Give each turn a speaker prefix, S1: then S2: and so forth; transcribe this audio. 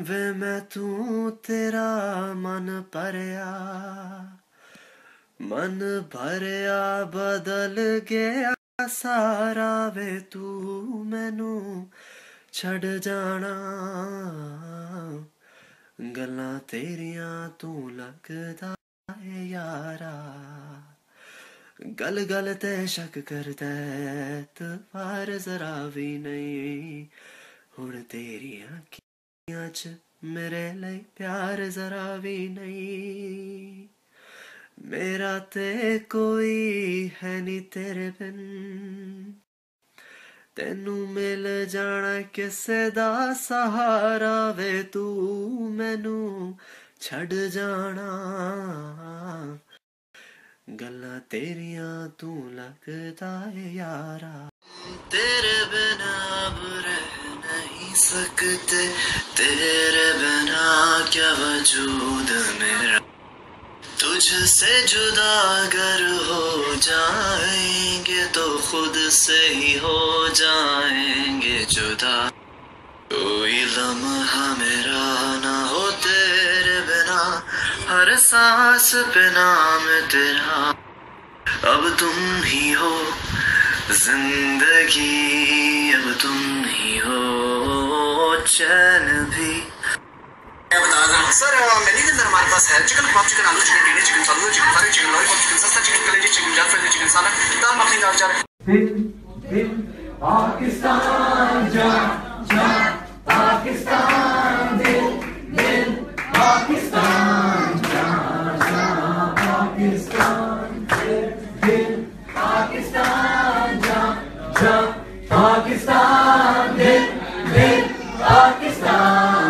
S1: ਵੇ ਮੈਂ ਤੂੰ ਤੇਰਾ ਮਨ ਭਰਿਆ ਮਨ ਭਰਿਆ ਬਦਲ ਗਿਆ ਸਾਰਾ ਵੇ ਤੂੰ ਮੈਨੂੰ ਛੱਡ ਜਾਣਾ। ਗੱਲਾਂ ਤੇਰੀਆਂ ਤੂੰ ਲੱਗਦਾ ਏ ਯਾਰਾ ਗਲ ਗਲ ਤੇ ਸ਼ੱਕ ਕਰਦਾ ਤੂੰ ਫਾਰ ਜ਼ਰਾ ਵੀ ਨਹੀਂ। ਹੁਣ ਤੇਰੀਆਂ ਅੱਖੀਆਂ 'ਚ ਮੇਰੇ ਲਈ ਪਿਆਰ ਜ਼ਰਾ ਵੀ ਨਹੀਂ। ਮੇਰਾ ਤੇ ਕੋਈ ਹੈ ਨਹੀਂ ਤੇਰੇ ਬਿਨ। ਤੈਨੂੰ ਮਿਲ ਜਾਣਾ ਕਿਸੇ ਦਾ ਸਹਾਰਾ ਵੇ, ਤੂੰ ਮੈਨੂੰ ਛੱਡ ਜਾਣਾ। ਗੱਲਾਂ ਤੇਰੀਆਂ ਤੂੰ ਲੱਗਦਾ ਏ ਯਾਰਾ। ਤੇਰੇ ਬਿਨਾ ਬਰੇ سکتے، تیرے بنا کیا وجود میرا؟ تجھ سے جدا اگر ہو جائیں گے تو خود سے ہی ہو جائیں گے جدا۔ کوئی لمحہ میرا نہ ہو تیرے بنا، ہر سانس پہ نام تیرا۔ اب تم ہی ہو، زندگی اب تم ہی ہو۔ چین بھی۔
S2: سر مینیو کے اندر ہمارے پاس ہے چکن کباب چکن آلو چکن ٹینے چکن سالو چکن فرائی چکن پاپ چکن سستا چکن کلیجی چکن جال فرائی چکن سالن۔ دال مکھنی دال چار۔
S3: دل دل پاکستان جا جا پاکستان دل دل پاکستان جا جا پاکستان دل دل پاکستان جا جا پاکستان دل دل